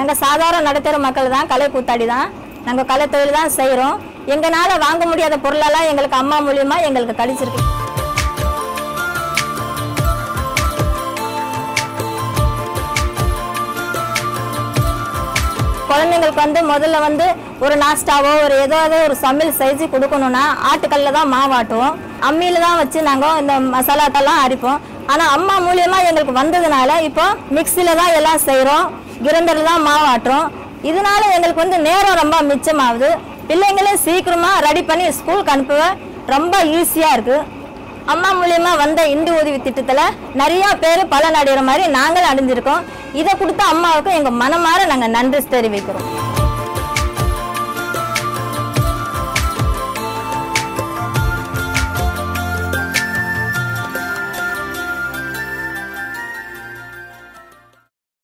நாங்கள் சாதாரண நடுத்தர மக்கள் தான் கலை கூத்தாடி தான். நாங்கள் கலை தொழில் தான் செய்கிறோம் எங்களால் வாங்க முடியாத பொருளெல்லாம் எங்களுக்கு அம்மா மூலியமா எங்களுக்கு கழிச்சிருக்கு. குழந்தைங்களுக்கு வந்து முதல்ல வந்து ஒரு நாஸ்டாவோ ஒரு ஏதாவது ஒரு சமையல் செஞ்சு கொடுக்கணும்னா ஆட்டுக்கல்ல தான் மாவாட்டுவோம் அம்மியில் தான் வச்சு நாங்கள் இந்த மசாலாட்டெல்லாம் அரைப்போம். ஆனால் அம்மா மூலியமாக எங்களுக்கு வந்ததுனால இப்போ மிக்சியில் தான் எல்லாம் செய்கிறோம் கிரைண்டரில் தான் மாவாட்டுறோம். இதனால எங்களுக்கு வந்து நேரம் ரொம்ப மிச்சமாகுது. பிள்ளைங்களையும் சீக்கிரமாக ரெடி பண்ணி ஸ்கூலுக்கு அனுப்ப ரொம்ப ஈஸியாக இருக்குது அம்மா மூலியமாக வந்த இந்து உதவி திட்டத்தில் நிறையா பேர் பலன் அடைகிற மாதிரி நாங்களும் அடைஞ்சிருக்கோம். இதை கொடுத்த அம்மாவுக்கு எங்கள் மனமாற நாங்கள் நன்றி தெரிவிக்கிறோம்.